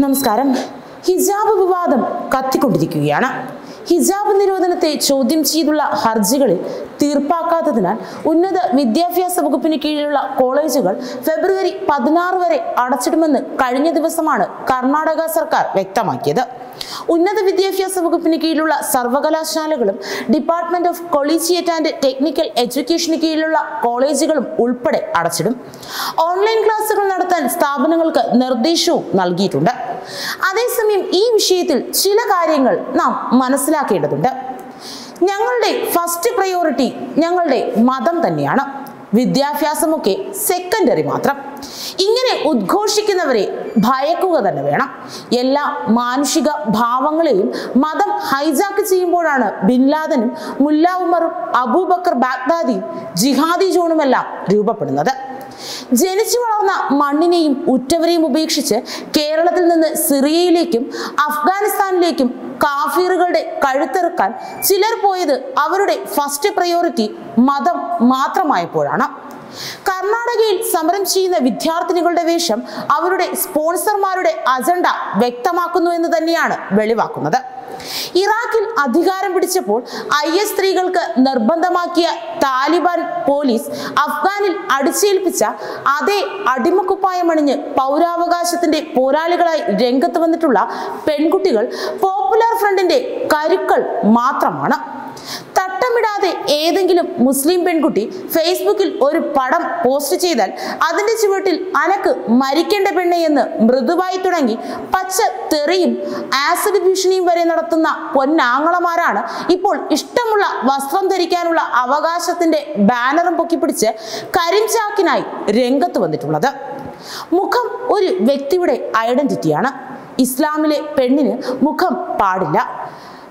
നമസ്കാരം. ഹിജാബ് വിവാദം കത്തിക്കൊണ്ടിരിക്കുകയാണ്. ഹിജാബ് നിരോധനത്തെ ചോദ്യം ചെയ്തുള്ള ഹർജികളിൽ തീർപ്പാക്കാത്തതിനാൽ ഉന്നത വിദ്യാഭ്യാസ വകുപ്പിന് കീഴിലുള്ള കോളേജുകൾ ഫെബ്രുവരി പതിനാറ് വരെ അടച്ചിടുമെന്ന് കഴിഞ്ഞ ദിവസമാണ് കർണാടക സർക്കാർ വ്യക്തമാക്കിയത്. ഉന്നത വിദ്യാഭ്യാസ വകുപ്പിന് കീഴിലുള്ള സർവകലാശാലകളും department of collegiate and technical എഡ്യൂക്കേഷന് കീഴിലുള്ള കോളേജുകളും ഉൾപ്പെടെ അടച്ചിടും. ഓൺലൈൻ ക്ലാസുകൾ നടത്താൻ സ്ഥാപനങ്ങൾക്ക് നിർദ്ദേശവും നൽകിയിട്ടുണ്ട്. അതേസമയം ഈ വിഷയത്തിൽ ചില കാര്യങ്ങൾ നാം മനസ്സിലാക്കേണ്ടതുണ്ട്. ഞങ്ങളുടെ ഫസ്റ്റ് പ്രയോറിറ്റി ഞങ്ങളുടെ മതം തന്നെയാണ്. വിദ്യാഭ്യാസമൊക്കെ സെക്കൻഡറി മാത്രം. ഇങ്ങനെ ഉദ്ഘോഷിക്കുന്നവരെ ഭയക്കുക തന്നെ വേണം. എല്ലാ മാനുഷിക ഭാവങ്ങളെയും മതം ഹൈജാക്ക് ചെയ്യുമ്പോഴാണ് ബിൻലാദനും മുല്ല ഉമറും അബൂബക്കർ ബാഗ്ദാദി ജിഹാദി ജോണുമെല്ലാം രൂപപ്പെടുന്നത്. ജനിച്ചു വളർന്ന മണ്ണിനെയും ഉറ്റവരെയും ഉപേക്ഷിച്ച് കേരളത്തിൽ നിന്ന് സിറിയയിലേക്കും അഫ്ഗാനിസ്ഥാനിലേക്കും കാഫീറുകളുടെ കഴുത്തെറുക്കാൻ ചിലർ പോയത് അവരുടെ ഫസ്റ്റ് പ്രയോറിറ്റി മതം മാത്രമായപ്പോഴാണ്. കർണാടകയിൽ സമരം ചെയ്യുന്ന വിദ്യാർത്ഥിനികളുടെ വേഷം അവരുടെ സ്പോൺസർമാരുടെ അജണ്ട വ്യക്തമാക്കുന്നു എന്ന് തന്നെയാണ് വെളിവാക്കുന്നത്. ഇറാഖിൽ അധികാരം പിടിച്ചപ്പോൾ ഐ എസ് സ്ത്രീകൾക്ക് നിർബന്ധമാക്കിയ താലിബാൻ പോലീസ് അഫ്ഗാനിൽ അടിച്ചേൽപ്പിച്ച അതേ അടിമക്കുപ്പായമണിഞ്ഞ് പൗരാവകാശത്തിന്റെ പോരാളികളായി രംഗത്ത് വന്നിട്ടുള്ള പെൺകുട്ടികൾ പോപ്പുലർ ഫ്രണ്ടിന്റെ കരുക്കൾ മാത്രമാണ്. തട്ടമിടാതെ ഏതെങ്കിലും മുസ്ലിം പെൺകുട്ടി ഫേസ്ബുക്കിൽ ഒരു പടം പോസ്റ്റ് ചെയ്താൽ അതിന്റെ ചുവട്ടിൽ അനക്ക് മരിക്കേണ്ട പെണ്ണെ എന്ന് മൃദുവായി തുടങ്ങി പച്ച തെറിയും ആസിഡ് ഭീഷണിയും വരെ നടത്തുന്ന പൊന്നാങ്ങളമാരാണ് ഇപ്പോൾ ഇഷ്ടമുള്ള വസ്ത്രം ധരിക്കാനുള്ള അവകാശത്തിന്റെ ബാനറും പൊക്കി പിടിച്ച് കരിഞ്ചാക്കിനായി രംഗത്ത് വന്നിട്ടുള്ളത്. മുഖം ഒരു വ്യക്തിയുടെ ഐഡന്റിറ്റിയാണ്. ഇസ്ലാമിലെ പെണ്ണിന് മുഖം പാടില്ല.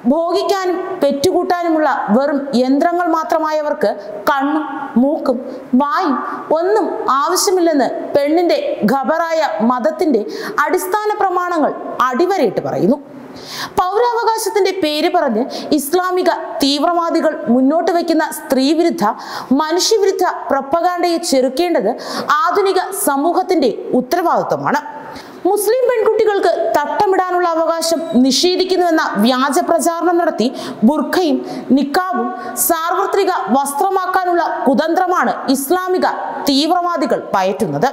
ഭോഗിക്കാനും പെറ്റുകൂട്ടാനുമുള്ള വെറും യന്ത്രങ്ങൾ മാത്രമായവർക്ക് കണ്ണും മൂക്കും വായും ഒന്നും ആവശ്യമില്ലെന്ന് പെണ്ണിന്റെ ഖബറായ മതത്തിന്റെ അടിസ്ഥാന പ്രമാണങ്ങൾ അടിവരയിട്ട് പറയുന്നു. പൗരാവകാശത്തിന്റെ പേര് പറഞ്ഞ് ഇസ്ലാമിക തീവ്രവാദികൾ മുന്നോട്ട് വയ്ക്കുന്ന സ്ത്രീവിരുദ്ധ മനുഷ്യവിരുദ്ധ പ്രപ്പകാണ്ടയെ ചെറുക്കേണ്ടത് ആധുനിക സമൂഹത്തിന്റെ ഉത്തരവാദിത്വമാണ്. മുസ്ലിം പെൺകുട്ടികൾക്ക് തട്ടമിടാനുള്ള അവകാശം നിഷേധിക്കുന്നുവെന്ന വ്യാജ പ്രചാരണം നടത്തി ബുർഖയും നിക്കാബും സാർവത്രിക വസ്ത്രമാക്കാനുള്ള കുതന്ത്രമാണ് ഇസ്ലാമിക തീവ്രവാദികൾ പയറ്റുന്നത്.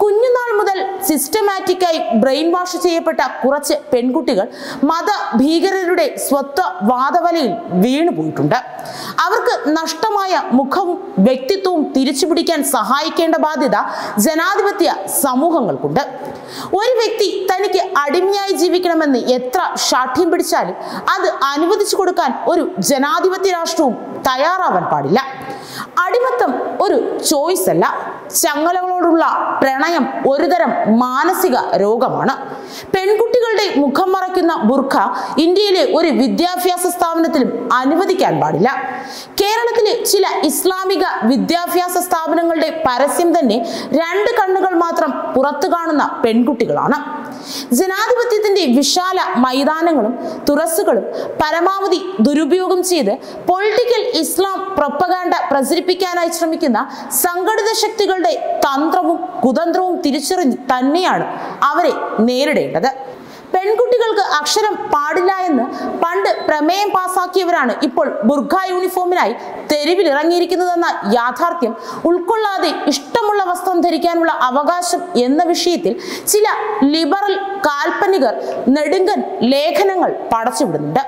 കുഞ്ഞുനാൾ മുതൽ സിസ്റ്റമാറ്റിക്കായി ബ്രെയിൻ വാഷ് ചെയ്യപ്പെട്ട കുറച്ച് പെൺകുട്ടികൾ മത ഭീകരരുടെ സ്വത്വ വാദവലയിൽ വീണുപോയിട്ടുണ്ട് അവർക്ക് നഷ്ടമായ മുഖവും വ്യക്തിത്വവും തിരിച്ചുപിടിക്കാൻ സഹായിക്കേണ്ട ബാധ്യത ജനാധിപത്യ സമൂഹങ്ങൾക്കുണ്ട്. ഒരു വ്യക്തി തനിക്ക് അടിമയായി ജീവിക്കണമെന്ന് എത്ര ഷാഠ്യം പിടിച്ചാലും അത് അനുവദിച്ചു കൊടുക്കാൻ ഒരു ജനാധിപത്യ രാഷ്ട്രവും തയ്യാറാവാൻ പാടില്ല. അടിമത്തം ഒരു ചോയ്സ് അല്ല. ചങ്ങലകളോടുള്ള പ്രണയം ഒരുതരം മാനസിക രോഗമാണ്. പെൺകുട്ടികളുടെ മുഖം മറയ്ക്കുന്ന ബുർഖ ഇന്ത്യയിലെ ഒരു വിദ്യാഭ്യാസ സ്ഥാപനത്തിലും അനുവദിക്കാൻ പാടില്ല. കേരളത്തിലെ ചില ഇസ്ലാമിക വിദ്യാഭ്യാസ സ്ഥാപനങ്ങളുടെ പരസ്യം തന്നെ രണ്ട് കണ്ണുകൾ മാത്രം പുറത്തു കാണുന്ന പെൺകുട്ടികളാണ്. ജനാധിപത്യത്തിന്റെ വിശാല മൈതാനങ്ങളും തുറസ്സുകളും പരമാവധി ദുരുപയോഗം ചെയ്ത് പൊളിറ്റിക്കൽ ഇസ്ലാം പ്രൊപ്പകാണ്ട പ്രചരിപ്പിക്കാനായി ശ്രമിക്കുന്ന സംഘടിത ശക്തികളുടെ തന്ത്രവും കുതന്ത്രവും തിരിച്ചറിഞ്ഞ് തന്നെയാണ് അവരെ നേരിടേണ്ടത്. പെൺകുട്ടികൾക്ക് അക്ഷരം പാടില്ല എന്ന് പണ്ട് പ്രമേയം പാസാക്കിയവരാണ് ഇപ്പോൾ ബുർഖ യൂണിഫോമിനായി തെരുവിൽ ഇറങ്ങിയിരിക്കുന്നതെന്ന യാഥാർത്ഥ്യം. ഉൾക്കൊള്ളാതെ ഇഷ്ടമുള്ള വസ്ത്രം ധരിക്കാനുള്ള അവകാശം എന്ന വിഷയത്തിൽ ചില ലിബറൽ കാൽപ്പനികർ നെടുങ്കൻ ലേഖനങ്ങൾ പടച്ചുവിടുന്നുണ്ട്.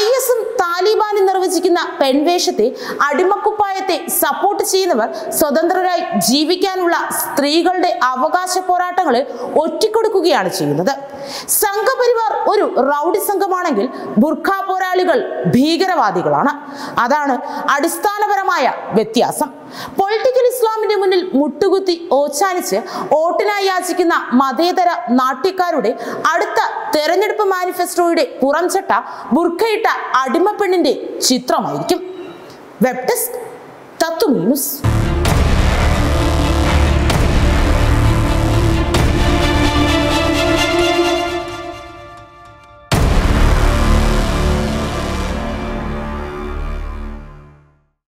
ഐ എസും താലിബാനും നിർവചിക്കുന്ന പെൺവേഷത്തെ അടിമക്കുപ്പായത്തെ സപ്പോർട്ട് ചെയ്യുന്നവർ സ്വതന്ത്രരായി ജീവിക്കാനുള്ള സ്ത്രീകളുടെ അവകാശ പോരാട്ടങ്ങളെ ഒറ്റിക്കൊടുക്കുകയാണ് ചെയ്യുന്നത്. സംഘപരിവാർ ഒരു റൗഡി സംഘമാണെങ്കിൽ ബുർഖ പോരാളികൾ ഭീകരവാദികളാണ്. അതാണ് അടിസ്ഥാനപരമായ വ്യത്യാസം. പൊളിറ്റിക്കൽ മുന്നിൽ മുട്ടുകുത്തി ഓച്ചാനിച്ച് വോട്ടിനായി യാചിക്കുന്ന മതേതര നാട്യക്കാരുടെ അടുത്ത തെരഞ്ഞെടുപ്പ് മാനിഫെസ്റ്റോയുടെ പുറംചട്ട ബുർഖയിട്ട അടിമപ്പെണ്ണിന്റെ ചിത്രമായിരിക്കും. Web desk Tatva news.